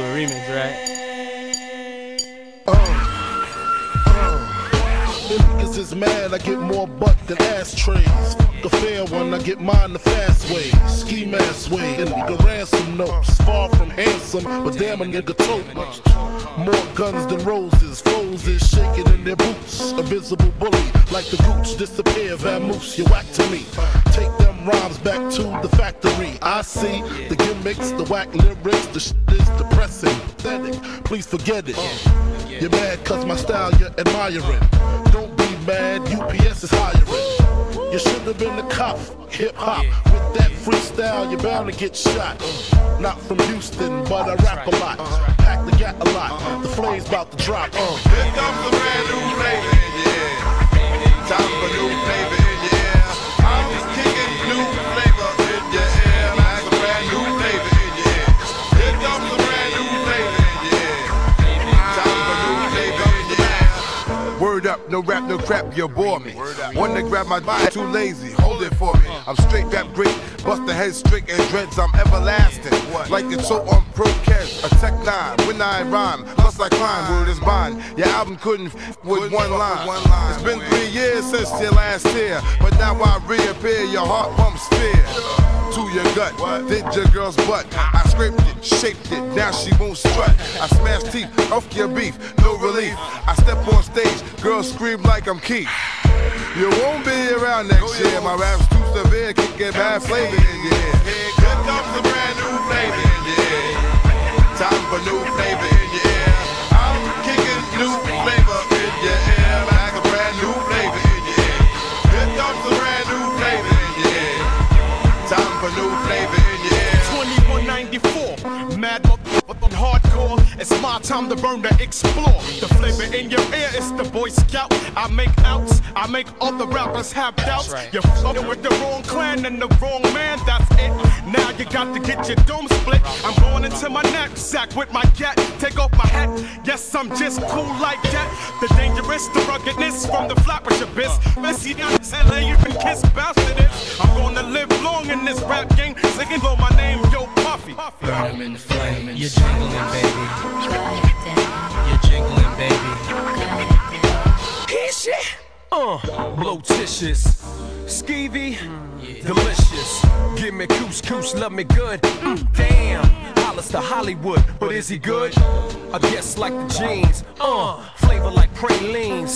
remix, right? Niggas is mad, I get more butt than ashtrays. The fair one, I get mine the fast way. Ski mask way, and nigga ransom notes. Far from handsome, but damn a nigga tote. More guns than roses, foes is shaking in their boots. A visible bully, like the gooch disappear, vamoose, you whack to me. Take them rhymes back to the factory. I see the gimmicks, the whack lyrics, the shit is depressing, pathetic. Please forget it. You're mad cause my style you're admiring. Don't be mad, UPS is hiring. You should have been a cop, hip hop. With that freestyle, you're bound to get shot. Not from Houston, but I rap a lot. Pack the gat a lot. The flame's about to drop. Uh. Word up, no rap, no crap, you bore me. To grab my body, too lazy, hold it for me. I'm straight rap great, bust the head straight and dreads, I'm everlasting. Like it's so on Procast, a tech nine, when I rhyme, plus I climb, word is bond. Your album couldn't with one line. It's been three years since your last tear, but now I reappear, your heart pumps fear. Your gut, did your girl's butt. I scraped it, shaped it, now she won't strut. I smashed teeth off your beef, no relief. I step on stage, girls scream like I'm Keith. You won't be around next year. My rap's too severe, can get bad flavor in your ear. It's my time to burn to explore. The flavor in your ear is the Boy Scout. I make outs, I make all the rappers have doubts. right. You're fucking with the wrong clan and the wrong man, that's it. Now you got to get your dome split. I'm going into my knapsack with my cat. Take off my hat. Yes, I'm just cool like that. The dangerous, the ruggedness from the flappers abyss. Messy down LA, you can kiss bastard it. I'm gonna live long in this rap game. Singing blow my name, yo Puffy. Burn 'em in the flame. You're jingling, baby. You're jingling, baby. Heat shit. Uh, blotitious, skeevy, delicious. Give me couscous, love me good. Mm, damn, Hollis to Hollywood, but is he good? I guess like the jeans. Uh, flavor like praline.